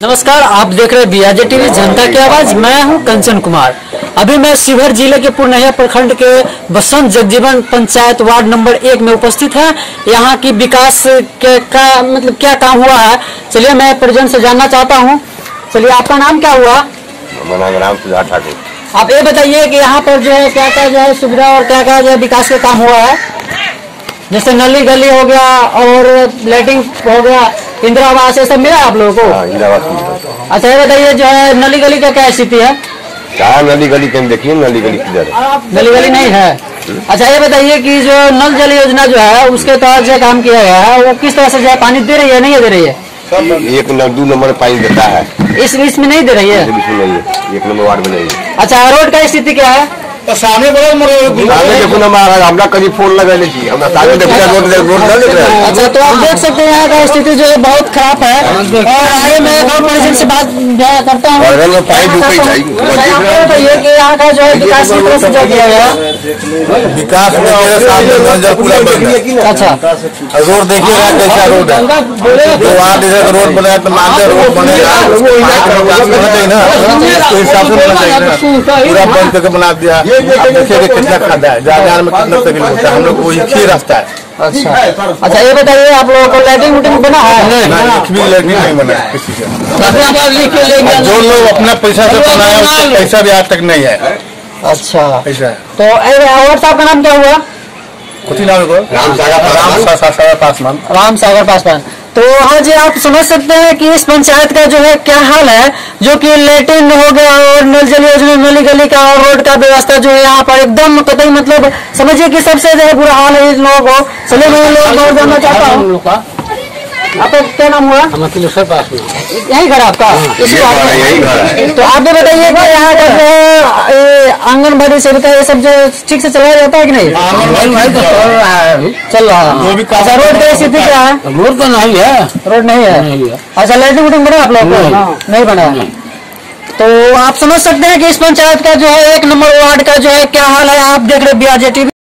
नमस्कार आप देख रहे हैं बियाजे टीवी जनता की आवाज़। मैं हूँ कंचन कुमार। अभी मैं शिवहर ज़िले के पूर्णिया प्रखंड के बसंत जगजीवन पंचायत वार्ड नंबर एक में उपस्थित है। यहाँ की विकास के का मतलब क्या काम हुआ है? चलिए मैं परिजन से जानना चाहता हूँ। चलिए आपका नाम क्या हुआ? मेरा नाम राम सुधा ठाकुर। आप ये बताइए कि यहाँ पर जो है क्या क्या जो है सुविधा और क्या क्या जो है विकास के काम हुआ है? जैसे नली गली हो गया और लाइटिंग हो गया। इंदिरा आवास ये सब मिला आप लोगों को? हाँ इंदिरावास मिला। अच्छा ये बताइए जो है नली गली का क्या स्थिति है? कहा नली गली कहीं देखिए नली गली किधर है? गली गली नहीं है। अच्छा ये बताइए कि जो नल जल योजना जो है उसके तहत जो काम किया गया है वो किस तरह से जो है पानी दे रही है नहीं दे रही है? एक नंबर दो नंबर पानी देता है। इस इसमें नहीं दे रही है? है। एक नंबर वार्ड में नहीं अच्छा रोड का स्थिति क्या है? तो सामने बड़ा मोरे सामने देखो ना महाराज हमरा कभी फ़ोन लगा लीजिए हमरा सामने देखो रोड रोड देख अच्छा तो आप देख सकते हैं यहाँ का स्थिति जो है बहुत खराब है। और आगे मैं एक और से बात करता हूँ। जाएगी। आप ये कि यहाँ का जो है विकास से जो किया गया विकास में मेरे सामने मंजर पूरा बन गया अच्छा। रोड देखिएगा कैसा रोड है। तो वहाँ जैसे रोड बनाया तो मानते रोड बनेगा चाहिए ना। हिसाब से पूरा बंद करके बना दिया। आप देखिए कितना खादा है। जाने में कितना तकलीफ़ होता है हम लोग को एक ही रास्ता है। अच्छा। अच्छा ये बताइए आप लोगों को लाइटिंग वुटिंग बना है? ना एक भी लड़की नहीं बना है किसी का जो लोग अपना पैसा से बनाया उसका पैसा भी आज तक नहीं है। अच्छा। ऐसा तो साहब का नाम क्या हुआ? कुछ नाम राम सागर पासवान। राम सागर पासवान। तो हाँ जी आप समझ सकते हैं कि इस पंचायत का जो है क्या हाल है जो कि लेटिन हो गया और नल जल योजना नली गली का और रोड का व्यवस्था जो है यहाँ पर एकदम कतई मतलब समझिए कि सबसे जो है बुरा हाल है इन लोगों को। चलिए मैं लोगों और जानना चाहता हूँ। आपका क्या नाम हुआ? आपका इसी घर है, में? यही घर है। तो आप भी बताइए कि यहाँ का जो है ये आंगनबाड़ी सेविका ये सब जो ठीक से चलाया जाता है कि नहीं? चल रहा है। जो भी काम अच्छा रोड की स्थिति क्या है? रोड तो नहीं है। रोड नहीं है? अच्छा लाइटिंग वुटिंग बना आप लोग नहीं। बना तो आप समझ सकते हैं कि इस पंचायत का जो है एक नंबर वार्ड का जो है क्या हाल है? आप देख रहे हैं बिहार टीवी